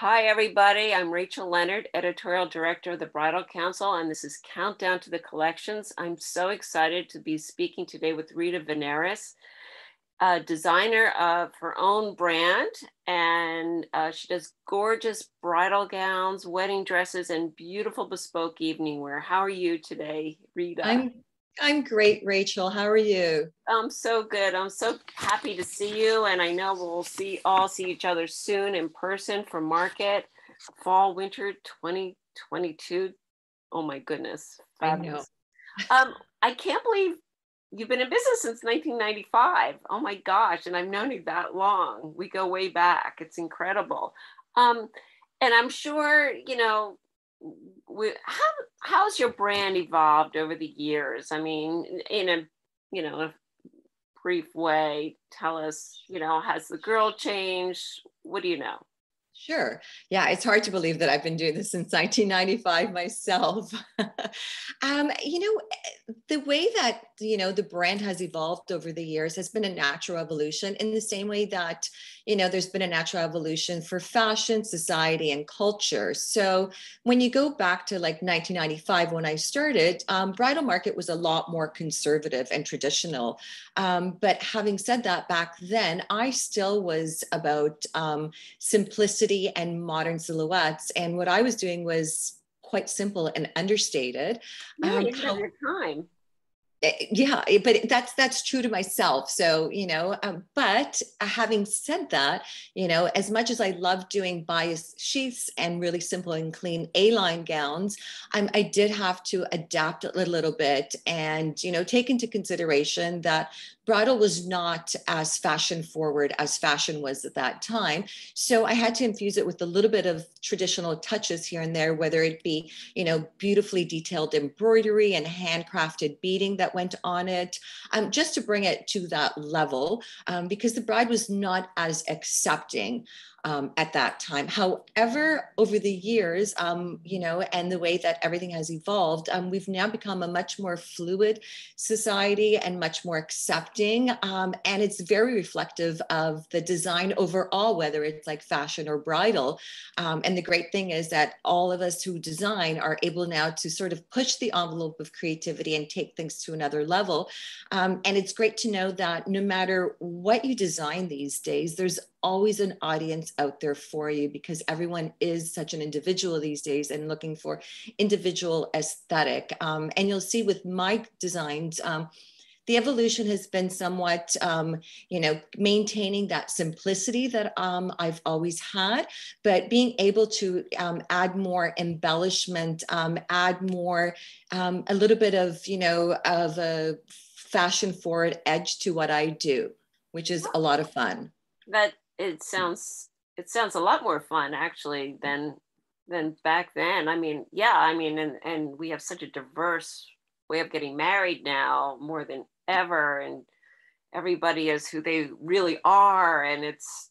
Hi, everybody. I'm Rachel Leonard, Editorial Director of the Bridal Council, and this is Countdown to the Collections. I'm so excited to be speaking today with Rita Vinieris, a designer of her own brand, and uh, she does gorgeous bridal gowns, wedding dresses, and beautiful bespoke evening wear. How are you today, Rita? I'm I'm great, Rachel. How are you? I'm so good. I'm so happy to see you, and I know we'll see all see each other soon in person for market fall winter 2022. Oh my goodness, fabulous! I know. um, I can't believe you've been in business since 1995. Oh my gosh, and I've known you that long. We go way back. It's incredible. Um, and I'm sure you know how how's your brand evolved over the years? I mean, in a you know a brief way, tell us. You know, has the girl changed? What do you know? Sure. Yeah, it's hard to believe that I've been doing this since 1995 myself. um, you know, the way that, you know, the brand has evolved over the years has been a natural evolution in the same way that, you know, there's been a natural evolution for fashion, society, and culture. So when you go back to like 1995, when I started, um, bridal market was a lot more conservative and traditional. Um, but having said that, back then, I still was about um, simplicity and modern silhouettes. And what I was doing was quite simple and understated. Yeah, um, you had your time. Eh, yeah but that's that's true to myself so you know um, but having said that you know as much as i love doing bias sheaths and really simple and clean a-line gowns um, i did have to adapt a little bit and you know take into consideration that bridal was not as fashion forward as fashion was at that time. So I had to infuse it with a little bit of traditional touches here and there, whether it be, you know, beautifully detailed embroidery and handcrafted beading that went on it, um, just to bring it to that level, um, because the bride was not as accepting um, at that time. However, over the years, um, you know, and the way that everything has evolved, um, we've now become a much more fluid society and much more accepting. Um, and it's very reflective of the design overall, whether it's like fashion or bridal. Um, and the great thing is that all of us who design are able now to sort of push the envelope of creativity and take things to another level. Um, and it's great to know that no matter what you design these days, there's always an audience out there for you because everyone is such an individual these days and looking for individual aesthetic. Um, and you'll see with my designs, um, the evolution has been somewhat, um, you know, maintaining that simplicity that um, I've always had, but being able to um, add more embellishment, um, add more, um, a little bit of, you know, of a fashion forward edge to what I do, which is a lot of fun. That it sounds it sounds a lot more fun actually than than back then. I mean, yeah, I mean, and and we have such a diverse way of getting married now more than ever, and everybody is who they really are, and it's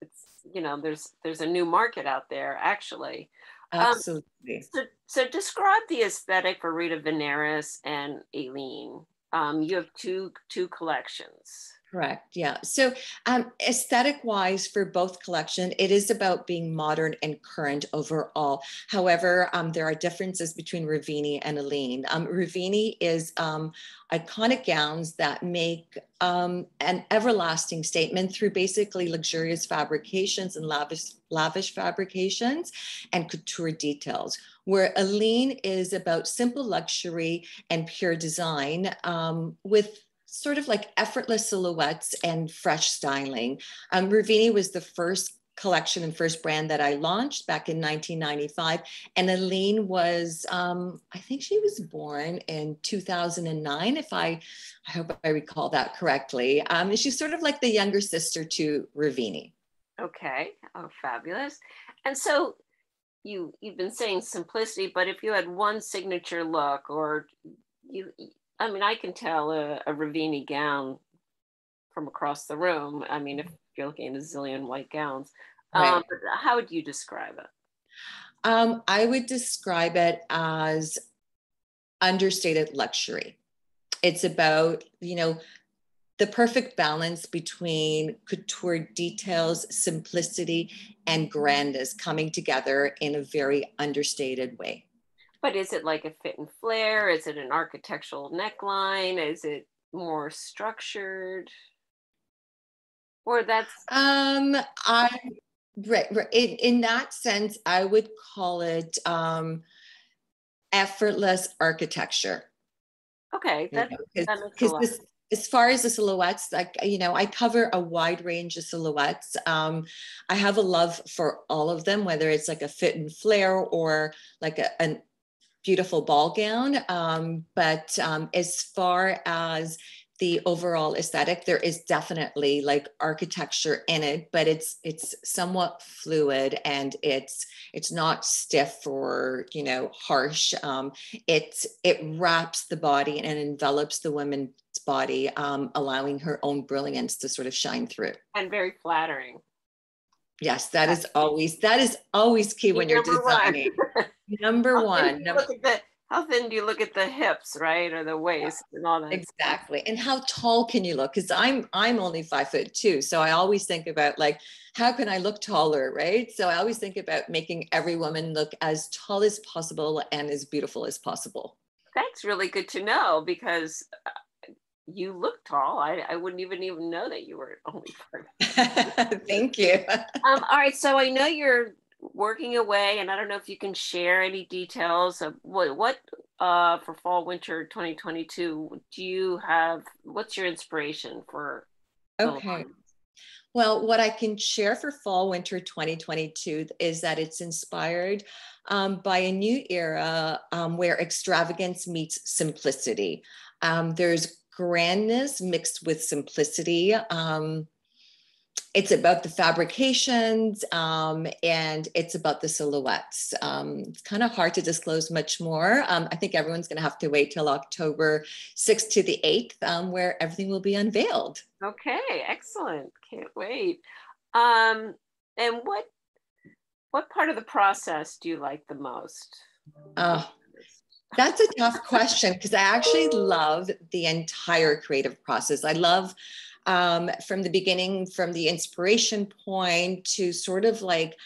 it's you know there's there's a new market out there actually. Um, Absolutely. Um, so, so describe the aesthetic for Rita Vinieris and Alyne. Um, you have two two collections. Correct. Yeah. So, um, aesthetic wise, for both collection, it is about being modern and current overall. However, um, there are differences between Rivini and Alyne. Um, Rivini is um, iconic gowns that make um, an everlasting statement through basically luxurious fabrications and lavish, lavish fabrications and couture details. Where Alyne is about simple luxury and pure design um, with sort of like effortless silhouettes and fresh styling. Um, Rivini was the first collection and first brand that I launched back in 1995. And Alyne was, um, I think she was born in 2009, if I, I hope I recall that correctly. Um, she's sort of like the younger sister to Rivini. Okay, oh, fabulous. And so you, you've been saying simplicity, but if you had one signature look or you, I mean, I can tell a, a Rivini gown from across the room. I mean, if you're looking at a zillion white gowns, right. um, how would you describe it? Um, I would describe it as understated luxury. It's about, you know, the perfect balance between couture details, simplicity, and grandness coming together in a very understated way. But is it like a fit and flare? Is it an architectural neckline? Is it more structured? Or that's um I right, right. In, in that sense, I would call it um effortless architecture. Okay, that, you know, that as far as the silhouettes, like you know, I cover a wide range of silhouettes. Um, I have a love for all of them, whether it's like a fit and flare or like a, an beautiful ball gown. Um, but um, as far as the overall aesthetic there is definitely like architecture in it but it's it's somewhat fluid and it's it's not stiff or you know harsh. Um it it wraps the body and envelops the woman's body um allowing her own brilliance to sort of shine through. And very flattering yes that is always that is always key when you're designing number one the how thin do you look at the hips, right, or the waist and all that? Exactly. Stuff. And how tall can you look? Because I'm I'm only five foot two, so I always think about like how can I look taller, right? So I always think about making every woman look as tall as possible and as beautiful as possible. That's really good to know because uh, you look tall. I, I wouldn't even even know that you were only five. Thank you. um, all right, so I know you're working away and i don't know if you can share any details of what what uh, for fall winter 2022 do you have what's your inspiration for okay well what i can share for fall winter 2022 is that it's inspired um, by a new era um, where extravagance meets simplicity um, there's grandness mixed with simplicity um, it's about the fabrications um, and it's about the silhouettes. Um, it's kind of hard to disclose much more. Um, I think everyone's going to have to wait till October 6th to the 8th, um, where everything will be unveiled. Okay, excellent. Can't wait. Um, and what what part of the process do you like the most? Oh, that's a tough question because I actually love the entire creative process. I love um, from the beginning, from the inspiration point to sort of like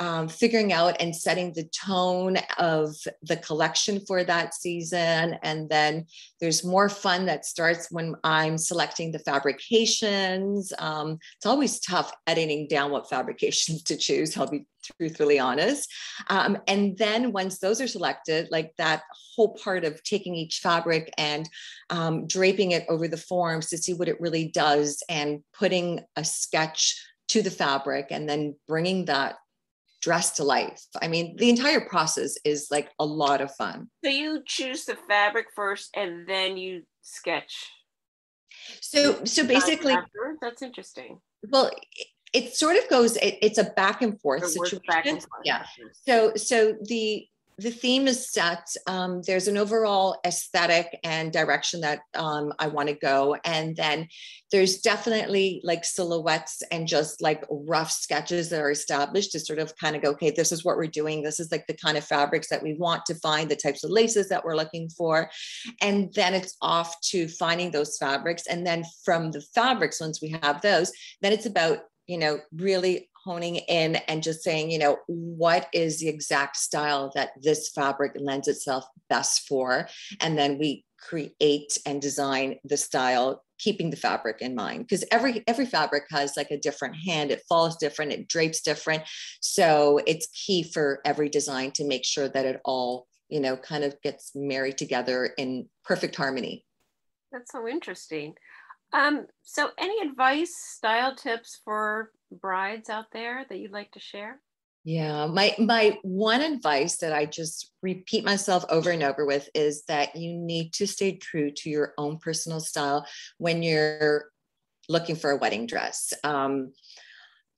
um, figuring out and setting the tone of the collection for that season. And then there's more fun that starts when I'm selecting the fabrications. Um, it's always tough editing down what fabrications to choose, I'll be truthfully honest. Um, and then once those are selected, like that whole part of taking each fabric and um, draping it over the forms to see what it really does and putting a sketch to the fabric and then bringing that dress to life. I mean, the entire process is like a lot of fun. So you choose the fabric first and then you sketch. So so basically that's interesting. Well, it, sort of goes it, it's a back and forth situation. Back and forth. Yeah. So so the the theme is set. Um, there's an overall aesthetic and direction that um, I want to go. And then there's definitely like silhouettes and just like rough sketches that are established to sort of kind of go, okay, this is what we're doing. This is like the kind of fabrics that we want to find, the types of laces that we're looking for. And then it's off to finding those fabrics. And then from the fabrics, once we have those, then it's about you know, really honing in and just saying, you know, what is the exact style that this fabric lends itself best for? And then we create and design the style keeping the fabric in mind. Because every every fabric has like a different hand. It falls different. It drapes different. So it's key for every design to make sure that it all you know kind of gets married together in perfect harmony. That's so interesting. Um, so any advice, style tips for brides out there that you'd like to share? Yeah, my my one advice that I just repeat myself over and over with is that you need to stay true to your own personal style when you're looking for a wedding dress. Um,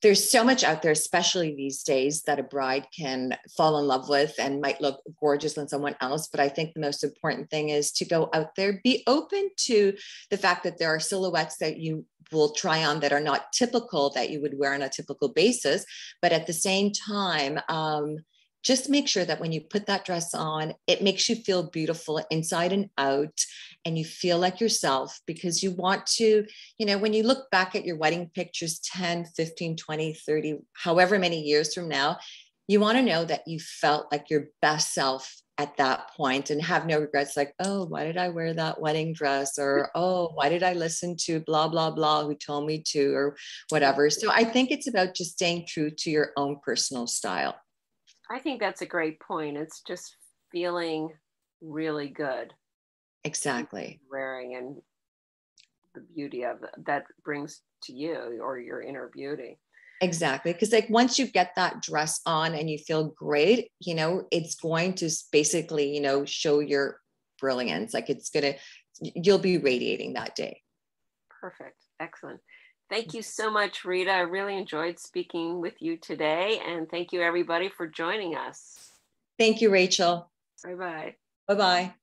there's so much out there, especially these days, that a bride can fall in love with and might look gorgeous on someone else. But I think the most important thing is to go out there, be open to the fact that there are silhouettes that you will try on that are not typical that you would wear on a typical basis. But at the same time, um, just make sure that when you put that dress on, it makes you feel beautiful inside and out, and you feel like yourself because you want to, you know, when you look back at your wedding pictures 10, 15, 20, 30, however many years from now, you want to know that you felt like your best self at that point and have no regrets like oh why did i wear that wedding dress? or mm. oh why did i listen to blah blah blah who told me to? or whatever. So i think it's about just staying true to your own personal style. I think that's a great point. It's just feeling really good. Exactly. Wearing and the beauty of that brings to you or your inner beauty Exactly. Because, like, once you get that dress on and you feel great, you know, it's going to basically, you know, show your brilliance. Like, it's going to, you'll be radiating that day. Perfect. Excellent. Thank you so much, Rita. I really enjoyed speaking with you today. And thank you, everybody, for joining us. Thank you, Rachel. Bye bye. Bye bye.